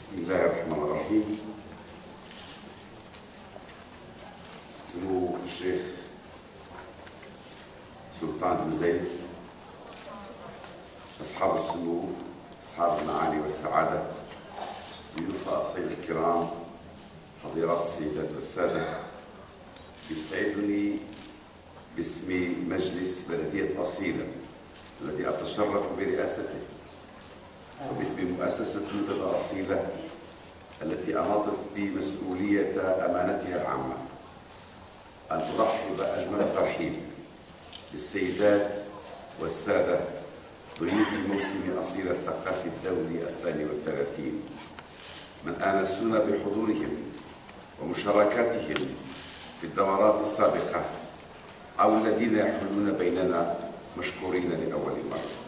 بسم الله الرحمن الرحيم. سمو الشيخ سلطان بن زيد أصحاب السمو أصحاب المعالي والسعادة ضيوف أصيل الكرام حضرات السيدات والسادة يسعدني باسم مجلس بلدية أصيلة الذي أتشرف برئاسته وباسم مؤسسة منتدى أصيلة التي أناطت بمسؤولية أمانتها العامة. أن أرحب أجمل ترحيب بالسيدات والسادة ضيوف الموسم أصيل الثقافي الدولي الثاني والثلاثين. من آنسونا بحضورهم ومشاركاتهم في الدورات السابقة أو الذين يحلون بيننا مشكورين لأول مرة.